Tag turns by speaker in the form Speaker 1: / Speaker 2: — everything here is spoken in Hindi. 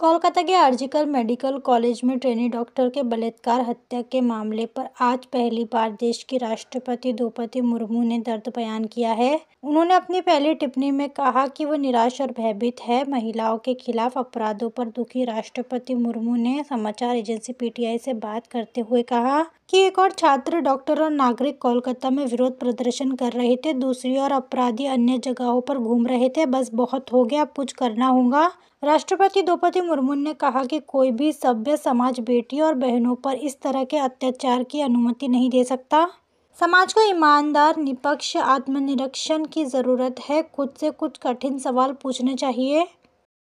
Speaker 1: कोलकाता के आर्जिकल मेडिकल कॉलेज में ट्रेनी डॉक्टर के बलात्कार, हत्या के मामले पर आज पहली बार देश की राष्ट्रपति द्रौपदी मुर्मू ने दर्द बयान किया है। उन्होंने अपनी पहली टिप्पणी में कहा कि वो निराश और भयभीत है। महिलाओं के खिलाफ अपराधों पर दुखी राष्ट्रपति मुर्मू ने समाचार एजेंसी पीटीआई से बात करते हुए कहा कि एक और छात्र, डॉक्टर और नागरिक कोलकाता में विरोध प्रदर्शन कर रहे थे। दूसरी ओर अपराधी अन्य जगहों पर घूम रहे थे। बस बहुत हो गया, अब कुछ करना होगा। राष्ट्रपति द्रौपदी मुर्मू ने कहा कि कोई भी सभ्य समाज बेटियों और बहनों पर इस तरह के अत्याचार की अनुमति नहीं दे सकता। समाज को ईमानदार, निष्पक्ष, आत्मनिरीक्षण की ज़रूरत है। खुद से कुछ कठिन सवाल पूछने चाहिए।